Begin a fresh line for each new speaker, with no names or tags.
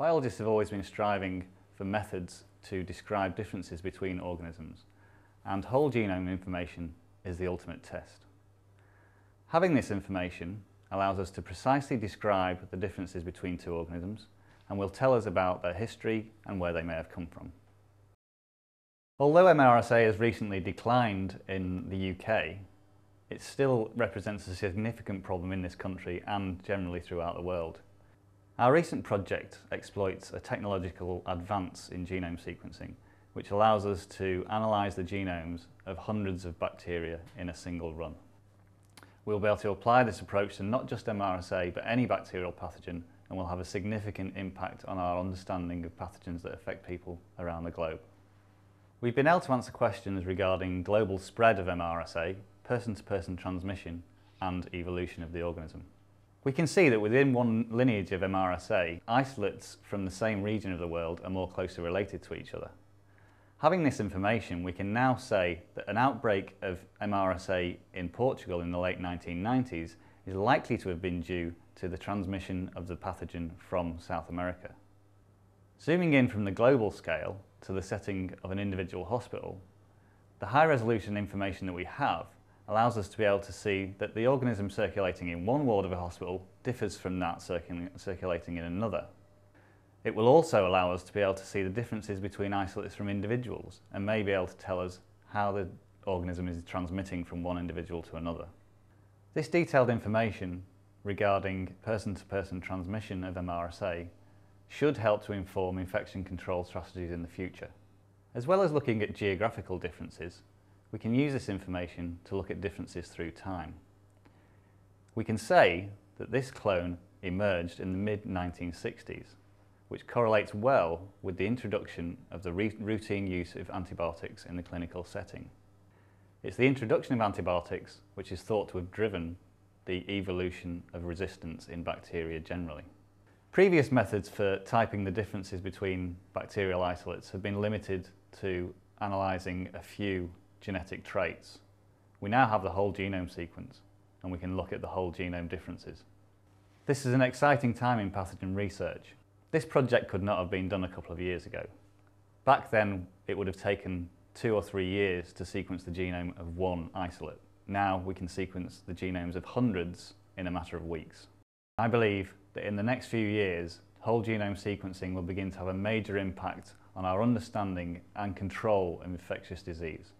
Biologists have always been striving for methods to describe differences between organisms, and whole genome information is the ultimate test. Having this information allows us to precisely describe the differences between two organisms and will tell us about their history and where they may have come from. Although MRSA has recently declined in the UK, it still represents a significant problem in this country and generally throughout the world. Our recent project exploits a technological advance in genome sequencing, which allows us to analyse the genomes of hundreds of bacteria in a single run. We'll be able to apply this approach to not just MRSA, but any bacterial pathogen, and will have a significant impact on our understanding of pathogens that affect people around the globe. We've been able to answer questions regarding global spread of MRSA, person-to-person -person transmission, and evolution of the organism. We can see that within one lineage of MRSA, isolates from the same region of the world are more closely related to each other. Having this information, we can now say that an outbreak of MRSA in Portugal in the late 1990s is likely to have been due to the transmission of the pathogen from South America. Zooming in from the global scale to the setting of an individual hospital, the high resolution information that we have allows us to be able to see that the organism circulating in one ward of a hospital differs from that circulating in another. It will also allow us to be able to see the differences between isolates from individuals and may be able to tell us how the organism is transmitting from one individual to another. This detailed information regarding person-to-person -person transmission of MRSA should help to inform infection control strategies in the future. As well as looking at geographical differences, we can use this information to look at differences through time. We can say that this clone emerged in the mid-1960s, which correlates well with the introduction of the routine use of antibiotics in the clinical setting. It's the introduction of antibiotics which is thought to have driven the evolution of resistance in bacteria generally. Previous methods for typing the differences between bacterial isolates have been limited to analysing a few genetic traits. We now have the whole genome sequence and we can look at the whole genome differences. This is an exciting time in pathogen research. This project could not have been done a couple of years ago. Back then, it would have taken two or three years to sequence the genome of one isolate. Now we can sequence the genomes of hundreds in a matter of weeks. I believe that in the next few years, whole genome sequencing will begin to have a major impact on our understanding and control of infectious disease.